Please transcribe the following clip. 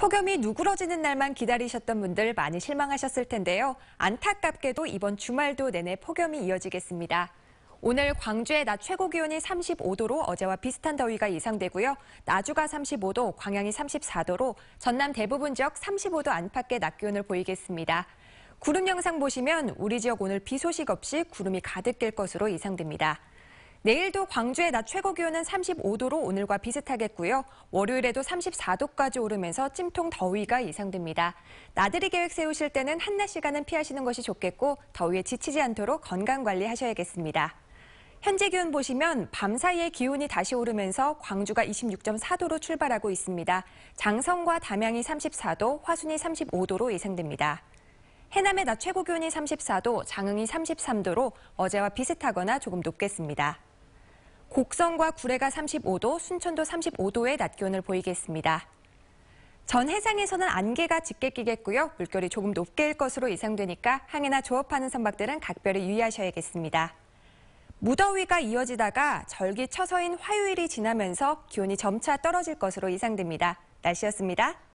폭염이 누그러지는 날만 기다리셨던 분들 많이 실망하셨을 텐데요. 안타깝게도 이번 주말도 내내 폭염이 이어지겠습니다. 오늘 광주의 낮 최고 기온이 35도로 어제와 비슷한 더위가 예상되고요. 나주가 35도, 광양이 34도로 전남 대부분 지역 35도 안팎의 낮 기온을 보이겠습니다. 구름 영상 보시면 우리 지역 오늘 비 소식 없이 구름이 가득 낄 것으로 예상됩니다. 내일도 광주의 낮 최고 기온은 35도로 오늘과 비슷하겠고요. 월요일에도 34도까지 오르면서 찜통 더위가 예상됩니다. 나들이 계획 세우실 때는 한낮 시간은 피하시는 것이 좋겠고 더위에 지치지 않도록 건강 관리하셔야겠습니다. 현재 기온 보시면 밤 사이에 기온이 다시 오르면서 광주가 26.4도로 출발하고 있습니다. 장성과 담양이 34도, 화순이 35도로 예상됩니다. 해남의 낮 최고 기온이 34도, 장흥이 33도로 어제와 비슷하거나 조금 높겠습니다. 곡성과 구례가 35도, 순천도 35도의 낮 기온을 보이겠습니다. 전 해상에서는 안개가 짙게 끼겠고요. 물결이 조금 높게 일 것으로 예상되니까 항해나 조업하는 선박들은 각별히 유의하셔야겠습니다. 무더위가 이어지다가 절기 처서인 화요일이 지나면서 기온이 점차 떨어질 것으로 예상됩니다. 날씨였습니다.